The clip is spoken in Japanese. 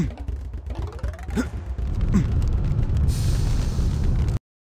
Mm-hmm.